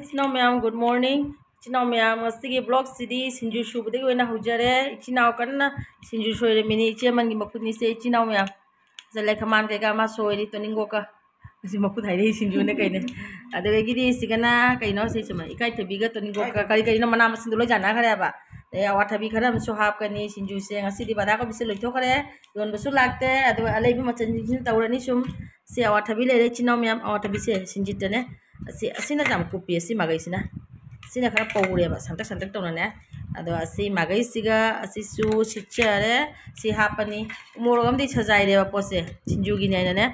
इचिनाव ma'am good morning इचिनाव ma'am blog सिदी सिंजू ओइना हुजरे इचिनाव कन्ना सिंजू सोइरे मिनी इचे मंगी मकुनी से इचिनाव मैम जले खमान के का मा सोइरी तो निंगो का asi maku thai dei sinju ne kai ne. Adu gi di sigana kai no se ꯑꯗꯩ ꯑꯋꯥꯊꯕꯤ ꯈꯔ ꯑꯃꯁꯨ ꯍꯥꯞꯀꯅꯤ ꯁꯤꯡꯖꯨꯁꯦ ꯉꯁꯤꯗꯤ ꯕꯥꯙꯥ ꯀꯣꯕꯤꯁꯦ ꯂꯣꯏꯊꯣꯛꯈ꯭ꯔꯦ ꯌꯣꯟꯕꯁꯨ ꯂꯥꯛꯇꯦ ꯑꯗꯨꯒ ꯑꯂꯩꯕ ꯃꯆꯜꯁꯤꯡꯁꯤꯅ ꯇꯧꯔꯅꯤ ꯁꯨꯝ ꯁꯤ ꯑꯋꯥꯊꯕꯤ ꯂꯩꯔꯦ ꯆꯤꯅꯥꯎ ꯃꯌꯥꯝ ꯑꯋꯥꯊꯕꯤꯁꯦ ꯁꯤꯡꯖꯤꯠꯇꯅꯦ ꯑꯁꯤ ꯑꯁꯤꯅ ꯌꯥꯝ ꯀꯨꯞꯄꯤ ꯑꯁꯤ ꯃꯒꯩꯁꯤꯅ ꯁꯤꯅ ꯈꯔ ꯄꯧꯔꯦꯕ ꯁꯟꯇꯛ ꯁꯟꯇꯛ ꯇꯧꯅꯅꯦ ꯑꯗꯣ ꯑꯁꯤ ꯃꯒꯩꯁꯤꯒ ꯑꯁꯤꯁꯨ ꯁꯤꯠꯆꯔꯦ ꯁꯤ ꯍꯥꯞꯄꯅꯤ ꯃꯣꯔꯣꯛ ꯑꯃꯗꯤ ꯁꯖꯥꯏꯔꯦꯕ ꯄꯣꯠꯁꯦ ꯁꯤꯡꯖꯨꯒꯤꯅꯦ ꯑꯩꯅꯅꯦ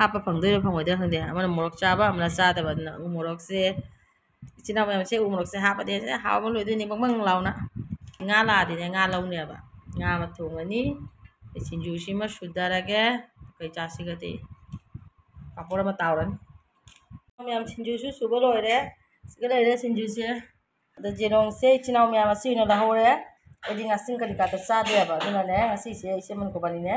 ꯍꯥꯞꯄ ꯐꯪꯗꯣꯏꯔꯥ ꯐꯪꯉꯣꯏꯗꯣꯏꯔꯥꯈꯪꯗꯦ ꯑꯃꯅ ꯃꯣꯔꯣꯛ ꯆꯥꯕ ꯑꯃꯅ ꯆꯥꯗꯕ ꯑꯗꯨꯅ ꯎ ꯃꯣꯔꯣꯛꯁꯦ ꯏꯆꯤꯟ ꯏꯅꯥꯎ ꯃꯌꯥꯝꯁꯦ ꯎ ꯃꯣꯔꯣꯛꯁꯦ ꯍꯥꯞꯄꯗꯤ ꯍꯥꯎꯕ ꯂꯣꯏꯗꯣꯏꯅꯤ ꯕꯪꯕꯪ ꯂꯥꯎꯅ ne ado asi magai siga asi su sichare si hapani morogam di sajai re ba pose sinju gi ne ne hapa phangdoi phangoi khangde amana morok chaba amana chada ba morok se china ma se morok se hapa de haw ma loi ni bang bang launa nga la di ne nga lau ne ba nga ma thongani sinju si ma sudarage kai cha si ga te papora ma tawran ꯃꯌꯥꯝ ꯁꯤꯡꯖꯨꯁꯨ ꯁꯨꯕ ꯂꯣꯏꯔꯦ ꯁꯤꯒ ꯂꯩꯔꯦ ꯁꯤꯡꯖꯨꯁꯦ ꯑꯗ ꯖꯦꯔꯣꯡꯁꯦ ꯏꯆꯤꯜ ꯏꯅꯥꯎ ꯃꯌꯥꯝ ꯑꯁꯤ ꯑꯣꯏꯅ ꯂꯧꯍꯧꯔꯦ ꯑꯩꯗꯤ ꯉꯥꯁꯤꯡ ꯀꯔꯤ ꯀꯥꯗꯣ ꯆꯥꯗꯦꯕ ꯑꯗꯨꯅꯅꯦ ꯉꯁꯤꯁꯦ ꯏꯆꯦ ꯃꯟꯀꯣꯕꯅꯤꯅꯦ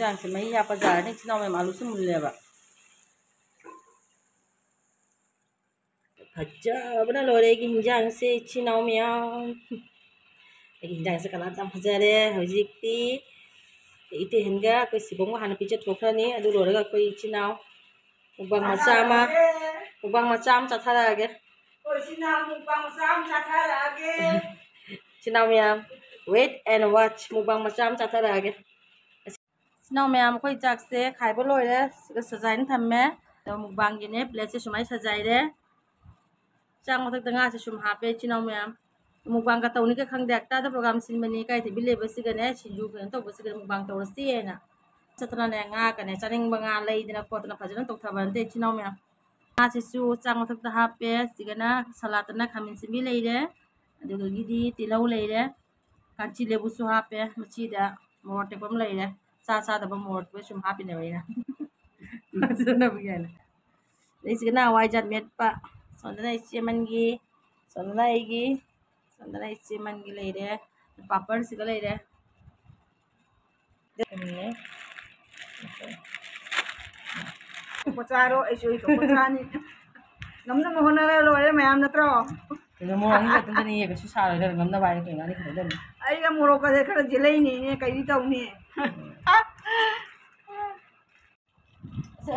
ꯌꯦꯟꯖꯥꯡꯁꯦ ꯃꯍꯤ ꯍꯥꯞꯄ ꯖꯥꯔꯅꯤ ꯏꯆꯤꯜ ꯏꯅꯥꯎ ꯃꯌꯥꯝ ꯑꯂꯨꯁꯨ ꯃꯨꯜꯂꯦꯕ ꯐꯖꯕꯅ ꯂꯣꯏꯔꯦ ꯑꯩꯒꯤ ꯌꯦꯟꯖꯥꯡꯁꯦ ꯏꯆꯤꯜ ꯏꯅꯥꯎ ꯃꯌꯥꯝ ꯑꯩꯒꯤ ꯌꯦꯟꯖꯥꯡꯁꯦ ꯀꯂꯔ ꯌꯥꯝ ꯐꯖꯔꯦ ꯍꯧꯖꯤꯛꯇꯤ ꯏꯇꯩꯍꯟꯒ ꯑꯩꯈꯣꯏ ꯁꯤꯕꯣꯡꯒ ꯍꯥꯟꯅ ꯄꯤꯖꯊꯣꯛꯈ꯭ꯔꯅꯤ ꯑꯗꯨ ꯂꯣꯏꯔꯒ ꯑꯩꯈꯣꯏ ꯏꯆꯤꯜ ꯏꯅꯥꯎ ꯃꯨꯛꯕꯥꯡ ꯃꯆꯥ ꯑꯃ ꯃꯨꯛꯕꯥꯡ ꯃꯆꯥ ꯑꯃ ꯆꯥꯊꯔꯛꯑꯒꯦ ꯏꯆꯤꯜ ꯏꯅꯥꯎ ꯃꯌꯥꯝ ꯋꯦꯠ ꯑꯦꯟ ꯋꯥꯆ ꯃꯨꯛꯕꯥꯡ ꯃꯆꯥ ꯑꯃ ꯆꯥꯊꯔꯛꯑꯒꯦ ꯏꯆꯤꯜ ꯏꯅꯥꯎ ꯃꯌꯥꯝ ꯑꯩꯈꯣꯏ ꯆꯥꯛꯁꯦ ꯈꯥꯏꯕ ꯂꯣꯏꯔꯦ ꯁꯤꯒ ꯁꯖꯥꯏꯅ ꯊꯝꯃꯦ ꯑꯗꯣ ꯃꯨꯛꯕꯥꯡꯒꯤꯅꯦ ꯄ꯭ꯂꯦꯠꯁꯦ ꯁꯨꯃꯥꯏꯅ ꯁꯖꯥꯏꯔꯦ ꯆꯥꯛ ꯃꯊꯛꯇ ꯉꯥꯁꯦ ꯁꯨꯝ ꯍꯥꯞꯄꯦ ꯏꯆꯤꯜ ꯏꯅꯥꯎ ꯃꯌꯥꯝ ꯃꯨꯛꯕꯥꯡꯒ ꯇꯧꯅꯤꯒ ꯈꯪꯗꯦ ꯍꯞꯇꯥꯗ ꯄ꯭ꯔꯣꯒꯥꯝ ꯁꯤꯟꯕꯅꯤ ꯀꯥꯏ ꯊꯕꯤ ꯂꯩꯕꯁꯤꯒꯅꯦ ꯁꯤꯡꯖꯨ ꯀꯩꯅꯣ ꯇꯧꯕꯁꯤꯒ ꯃꯨꯛꯕꯥꯡ ꯇꯧꯔꯁꯤꯅ ꯆꯠꯇꯅꯅꯦ ꯉꯥꯒꯅꯦ ꯆꯥꯅꯤꯡꯕ ꯉꯥ ꯂꯩꯗꯅ ꯈꯣꯠꯇꯅ ꯐꯖꯅ ꯇꯧꯊꯕ ꯅꯠꯇꯦ ꯏꯆꯤꯜ ꯏꯅꯥꯎ ꯃꯌꯥꯝ ꯉꯥꯁꯤꯁꯨ ꯆꯥꯛ ꯃꯊꯛꯇ ꯍꯥꯞꯄꯦ ꯁꯤꯒꯅ ꯁꯂꯥꯠꯇꯅ ꯈꯥꯃꯦꯟ ꯁꯤꯟꯕꯤ ꯂꯩꯔꯦ ꯑꯗꯨꯗꯒꯤꯗꯤ ꯇꯤꯜꯍꯧ ꯂꯩꯔꯦ ꯀꯥꯟꯆꯤ ꯂꯦꯕꯨꯁꯨ ꯍꯥꯞꯄꯦ ꯃꯆꯤꯗ ꯃꯣꯔꯣꯛ ꯇꯦꯛꯄ ꯑꯃ ꯂꯩꯔꯦ ꯆꯥ ꯆꯥꯗꯕ ꯃꯣꯔꯣꯛ ꯇꯦꯛꯄ ꯁꯨꯝ ꯍꯥꯞꯄꯤꯅꯦꯕ ꯑꯩꯅ ꯐꯖꯅꯕꯒꯤ ꯍꯥꯏꯅ ꯑꯗꯩ ꯁꯤꯒꯅ ꯍꯋꯥꯏꯖꯥꯔ ꯃꯦꯠꯄ ꯁꯣꯝꯗꯅ ꯏꯆꯦꯃꯟꯒꯤ ꯁꯣꯝꯗꯅ ꯑꯩꯒꯤ ꯁꯣꯝꯗꯅ ꯏꯆꯦꯃꯟꯒꯤ ꯂꯩꯔꯦ ꯄꯥꯄꯔꯁꯤꯒ ꯂꯩꯔꯦ ꯄꯣꯆꯥꯔꯣ ꯑꯩꯁꯨ ꯑꯩ ꯄꯣꯆꯥꯅꯤ ꯉꯝꯅꯕ ꯍꯣꯠꯅꯔ ꯂꯣꯏꯔꯦ ꯃꯌꯥꯝ ꯅꯠꯇ꯭ꯔꯣ ꯀꯩꯅꯣ ꯃꯣꯔꯣꯛ ꯑꯅꯤ ꯈꯛꯇꯪꯗ ꯅꯤꯌꯦ ꯀꯩꯁꯨ ꯁꯥꯔꯣꯏꯗꯕ ꯉꯝꯅꯕ ꯍꯥꯏꯔꯦ ꯀꯩꯅꯣ ꯑꯅꯤ ꯈꯛꯇꯪꯗꯅꯤ ꯑꯩꯒ ꯃꯣꯔꯣꯛꯀꯁꯦ ꯈꯔ ꯖꯤꯜꯂꯩꯅꯤꯅꯦ ꯀꯩꯗꯤ ꯇꯧꯅꯤ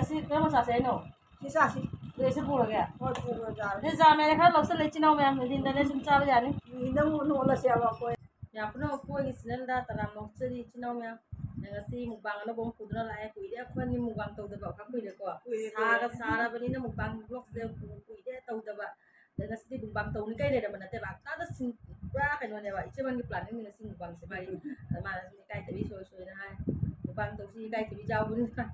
ꯑꯁꯤ ꯀꯔꯝꯕ ꯆꯥꯁꯦ ꯍꯥꯏꯅꯣ ꯁꯤ ꯆꯥꯁꯤ ꯂꯣꯏꯁꯦ ꯄꯨꯔꯒꯦ ꯍꯣꯏ ꯄꯨꯔꯒ ꯆꯥꯔꯦ ꯖꯥ ꯃꯦꯔꯦ ꯈꯔ ꯂꯧꯁꯤꯜꯂꯦ ꯏꯆꯤꯟꯅꯥꯎ ꯃꯌꯥꯝ ꯅꯨꯡꯊꯤꯟꯗꯅꯦ ꯁꯨꯝ ꯆꯥꯕ ꯌꯥꯅꯤ ꯅꯨꯡꯊꯤꯟꯗ ꯑꯃꯨꯛ ꯅꯣꯠꯂꯁꯦ ꯑꯃ ꯑꯩꯈꯣꯏ ꯌꯥꯝ ꯄꯨꯝꯅꯃꯛ ꯄꯣꯏꯒꯤ ꯆꯦꯅꯦꯜꯗ ꯇꯔꯥꯝ ꯂꯧꯖꯔꯤ ꯏꯆꯤꯟꯅꯥꯎ ꯃꯌꯥꯝ ꯉꯁꯤ ꯃꯨꯛꯕꯥꯡ ꯑꯅꯧꯕ ꯑꯃ ꯄꯨꯗꯨꯅ ꯂꯥꯛꯑꯦ ꯀꯨꯏꯔꯦ ꯑꯩꯈꯣꯏꯅꯤ ꯃꯨꯛꯕꯥꯡ ꯇꯧꯗꯕ ꯑꯩꯈꯣꯏ ꯀꯨꯏꯔꯦꯀꯣ ꯁꯥꯒ ꯁꯥꯔꯕꯅꯤꯅ ꯃꯨꯛꯕꯥꯡ ꯕ꯭ꯂꯣꯛꯁꯦ ꯀꯨꯏꯔꯦ ꯇꯧꯗꯕ Then kasi bumbang taon ni kay na naman natin ba. Kada sing bra kay no ba. Ichi man plan ni na sing bumbang si bay. Ma ni kay tabi so so na ha. Bumbang taon si kay tabi jaw bun na.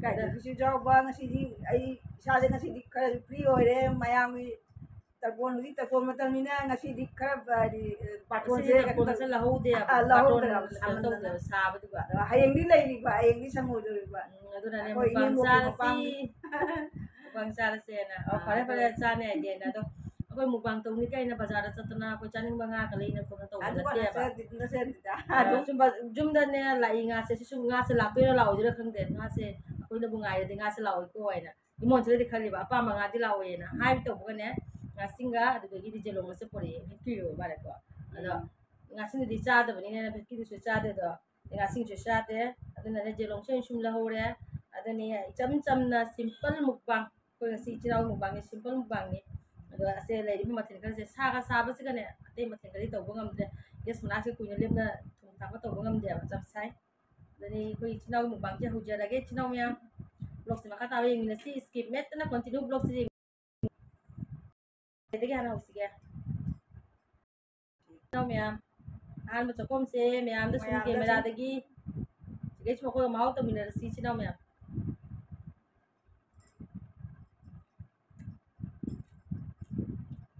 Kay tabi si jaw ba nga si di ay isa din si di kay free ore mayami tarpon di tarpon matan mina nga si di kar di patron si ka tarpon sa lahaw de ah lahaw de ang tawag na sa ba hayang di lay ni ba hayang di sa mo do ba. Ado na ni bumbang sa si Upangsara sena. O oh, pare pare sana dia na to. Ako mo pang tong nikay na bazar sa tana ko chaning mga kalay na puno to. Ano ba sa na sa dita. Jum jum jum da ne la inga se si sum nga se la pero la ojira kang den nga se ko na bunga ya dinga se la oi ko ai na. Imon se de khali ba pa manga di la oi na. Hai to ko ne. Nga singa adu gi di jelo mo se pore. Kiyo bare ko. Ano nga sin di cha da bani na ki di su cha de do. Nga sin chu cha de. Adu na ne jelo sum la hore. Adu ne cham cham na simple mukbang. ꯑꯩꯈꯣꯏ ꯉꯁꯤ ꯏꯆꯤꯜ ꯏꯅꯥꯎ ꯃꯨꯛꯕꯥꯡꯅꯤ simple ꯃꯨꯛꯕꯥꯡꯅꯤ ꯑꯗꯣ ꯑꯁꯦ ꯂꯩꯔꯤꯕ ꯃꯊꯦꯜ ꯈꯔꯁꯦ ꯁꯥꯒ ꯁꯥꯕꯁꯤꯒꯅꯦ ꯑꯇꯩ ꯃꯊꯦꯜ ꯈꯔꯗꯤ ꯇꯧꯕ ꯉꯝꯗ꯭ꯔꯦ ꯒꯦꯁ ꯃꯅꯥꯛꯁꯦ ꯀꯨꯏꯅ ꯂꯦꯞꯅ ꯊꯣꯡ ꯊꯥꯛꯄ ꯇꯧꯕ ꯉꯝꯗꯦꯕ ꯆꯞ ꯁꯥꯏ ꯑꯗꯨꯅꯤ ꯑꯩꯈꯣꯏ ꯏꯆꯤꯜ ꯏꯅꯥꯎ ꯃꯨꯛꯕꯥꯡꯁꯦ ꯍꯧꯖꯔꯒꯦ ꯏꯆꯤꯜ ꯏꯅꯥꯎ ꯃꯌꯥꯝ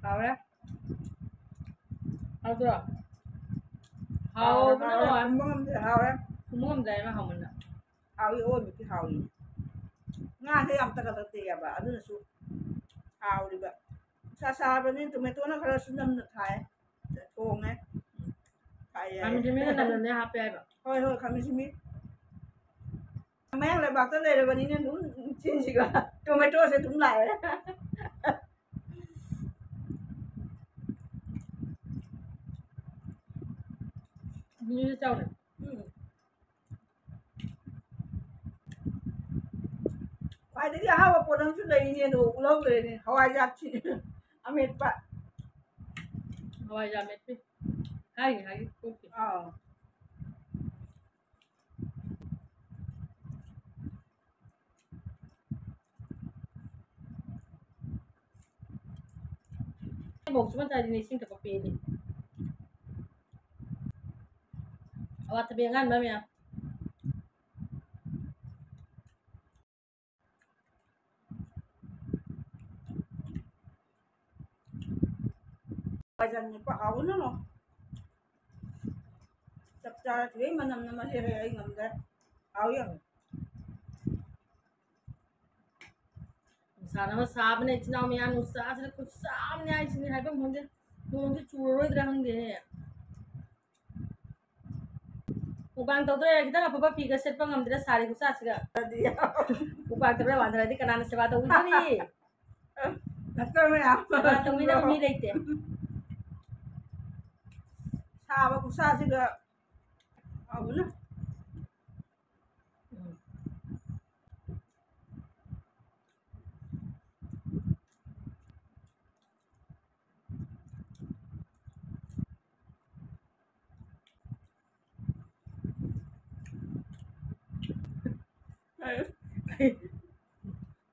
เอาละเอาตัวเอาไม่เอาต้องมึงจเอาเล้วคุณม่วมใเอากของเนอะเอาอีโอ้ยมีที่เอาอีกงานที่ทำตะกัตะเตียบอะอันนี้สุเอาดิแบบซาซาแบบนี้ตัวเม่ตัวนักเราสุนันท์ไทยโกงไงไทอะมันจะไม่ได้นำเงินนะครับไปแบเฮ้ยเฮ้ยคำนี้ชิมิแม่งเลยบอกตั้งเลยวันนี้เนี่ยหนูชินสิกว่าตัวไม่ตัวใส่ถุงไหล như châu này. Ừ. Phải đấy là hao bộ đông chút này nè đủ lâu rồi nè hoa ra chị à mệt bạn hoa ra mệt đi hay hay cũng kịp. Ờ. Một số vấn đề này xin được có Awat tebiangan Mbak ya. Pajan niya pa awon na no. Sapsara mana mana masih masiri ini ngamda. Awyan. Sana sabi na itinaw mo yan. Usa sila kung sabi niya itinaw mo. Nung sa churo ay. Mukbang ꯇꯧꯗꯣꯏꯔꯦ ꯈꯤꯇꯪ ꯑꯐꯕ ꯐꯤꯒ ꯁꯦꯠꯄ ꯉꯝꯗ꯭ꯔꯦ ꯁꯥꯔꯤ ꯈꯨꯠꯁꯥꯁꯤꯒ mukbang ꯇꯧꯕ꯭ꯔꯥ ꯋꯥꯟꯊꯔꯗꯤ ꯀꯅꯥꯅ ꯁꯦꯕꯥ ꯇꯧꯕꯤꯗꯣꯔꯤ ꯅꯠꯇ꯭ꯔ ꯃꯌꯥꯝ ꯁꯦꯕꯥ ꯇꯧꯕꯤꯅꯕ ꯃꯤ ꯂꯩꯇꯦ ꯁꯥꯕ ꯈꯨꯠꯁꯥꯁꯤꯒ ꯍꯥꯎꯕꯅ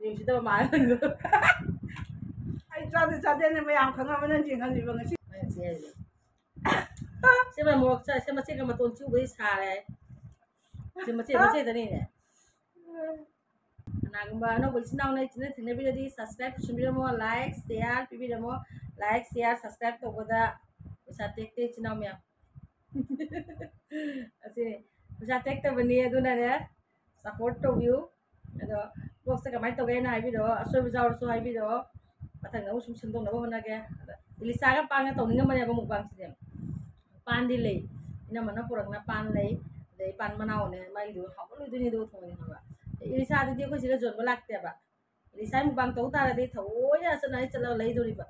ꯅꯨꯡꯁꯤꯗꯕ ꯃꯥꯜꯂꯦ ꯑꯩ ꯆꯥꯗꯦ ꯆꯥꯗꯦꯅ ꯃꯌꯥꯝ ꯈꯪꯉꯕ ꯅꯪ ꯌꯦꯡꯍꯜꯂꯤꯕ ꯉꯁꯤ ꯁꯤꯃ ꯃꯣꯔꯣꯛ ꯆꯥ ꯁꯤ ꯃꯆꯦꯠꯒ ꯃꯇꯣꯟ ꯆꯨꯕꯗꯤ ꯁꯥꯔꯦ ꯁꯤ ꯃꯆꯦꯠ ꯃꯆꯦꯠꯇꯅꯤꯅꯦ ꯀꯅꯥꯒꯨꯝꯕ ꯑꯅꯧꯕ ꯏꯆꯤꯟ ꯏꯅꯥꯎꯅ ꯏꯆꯤꯟꯅ ꯊꯦꯡꯅꯕꯤꯔꯗꯤ ꯁꯕꯁꯀ꯭ꯔꯥꯏꯕ ꯇꯧꯁꯟꯕꯤꯔꯝꯃꯣ ꯂꯥꯏꯛ ꯁꯤꯌꯥꯔ ꯄꯤꯕꯤꯔꯝꯃꯣ ꯂꯥꯏꯛ ꯁꯤꯌꯥꯔ ꯁꯕꯁꯀ꯭ꯔꯥꯏꯕ ꯇꯧꯕꯗ ꯄꯩꯁꯥ ꯇꯦꯛꯇꯦ ꯏꯆꯤꯟ ꯏꯅꯥꯎ ꯃꯌꯥꯝ ꯑꯁꯤꯅꯤ ꯄꯩꯁꯥ ꯇꯦꯛꯇꯕꯅꯤ ꯑꯗꯨꯅꯅꯦ ꯁꯞꯄꯣꯔꯠ ꯇꯧꯕꯤꯌꯨ ꯑꯗꯣ ꯕ꯭ꯂꯣꯛꯁꯦ ꯀꯃꯥꯏꯅ ꯇꯧꯒꯦꯅ ꯍꯥꯏꯕꯤꯔꯛꯑꯣ ꯑꯁꯣꯏꯕ ꯌꯥꯎꯔꯁꯨ ꯍꯥꯏꯕꯤꯔꯛꯑꯣ ꯃꯊꯪꯗ ꯑꯃꯨꯛ ꯁꯨꯝ ꯁꯦꯝꯗꯣꯛꯅꯕ ꯍꯣꯠꯅꯒꯦ ꯑꯗ ꯏꯂꯤꯁꯥꯒ ꯄꯥꯡꯒ ꯇꯧꯅꯤꯡꯉꯝꯕꯅꯦꯕ ꯃꯨꯛꯕꯥꯡꯁꯤꯗꯤ ꯄꯥꯟꯗꯤ ꯂꯩ ꯏꯅꯝꯃꯅ ꯄꯨꯔꯛꯅ ꯄꯥꯟ ꯂꯩ ꯑꯗꯩ ꯄꯥꯟ ꯃꯅꯥꯎꯅꯦ ꯃꯥꯒꯤꯗꯨ ꯍꯥꯎꯒꯠꯂꯣꯏꯗꯣꯏꯅꯤ ꯑꯗꯨꯒ ꯊꯣꯡꯉꯤꯅꯦꯕ ꯏꯂꯤꯁꯥꯗꯨꯗꯤ ꯑꯩꯈꯣꯏ ꯁꯤꯗ ꯌꯣꯟꯕ ꯂꯥꯛꯇꯦꯕ ꯏꯂꯤꯁꯥ ꯃꯨꯛꯕꯥꯡ ꯇꯧ ꯇꯥꯔꯗꯤ ꯊꯑꯣꯏꯅ ꯆꯠꯅ ꯑꯩ ꯆꯠꯂꯒ ꯂꯩꯗꯣꯔꯤꯕ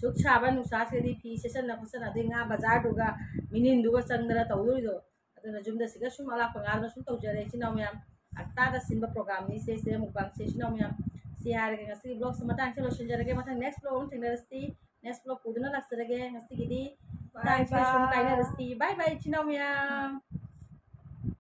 ꯁꯨꯛ ꯁꯥꯕ ꯅꯨꯡꯁꯥꯁꯤꯗꯤ ꯐꯤ ꯁꯦꯠꯆꯟꯅ ꯈꯣꯠꯆꯟꯅ ꯑꯗꯩ ꯉꯥ ꯕꯖꯥꯔꯗꯨꯒ ꯃꯤꯅꯤꯟꯗꯨꯒ ꯆꯪꯗꯅ ꯇꯧꯗꯣꯔꯤꯗꯣ ꯑꯗꯨꯅ ꯌꯨꯝꯗ ꯁꯤꯗ ꯁꯨꯝ ꯑꯂꯥꯛꯄ ꯉꯥꯗꯨꯅ ꯁꯨꯝ ꯇꯧꯖꯔꯦ ꯏꯆꯤꯟ ꯏꯅꯥꯎ ꯃꯌꯥꯝ ꯍꯞꯇꯥꯗ ꯁꯤꯟꯕ ꯄ꯭ꯔꯣꯒꯥꯝꯅꯤ ꯁꯤ ꯁꯤꯗ ꯃꯨꯛꯕꯥꯡꯁꯦ ꯏꯆꯤꯟ ꯏꯅꯥꯎ ꯃꯌꯥꯝ ꯁꯤ ꯍꯥꯏꯔꯒ ꯉꯁꯤꯒꯤ ꯕ꯭ꯂꯣꯛꯁꯦ ꯃꯇꯥꯡꯁꯦ ꯂꯣꯏꯁꯤꯟꯖꯔꯒꯦ ꯃꯊꯪ ꯅꯦꯛꯁ ꯕ꯭ꯂꯣꯛ ꯑꯃꯨꯛ ꯊꯦꯡꯅꯔꯁꯤ ꯅꯦꯛꯁ ꯕ꯭ꯂꯣꯛ ꯄꯨꯗꯨꯅ ꯂꯥꯛꯆꯔꯒꯦ ꯉꯁꯤꯒꯤꯗꯤ Bye ꯃꯇꯥꯡꯁꯤꯗ ꯁꯨꯝ bye. ꯀꯥꯏꯅꯔꯁꯤ ꯕꯥꯏ ꯕꯥꯏ ꯏꯆꯤꯟ ꯏꯅꯥꯎ ꯃꯌꯥꯝ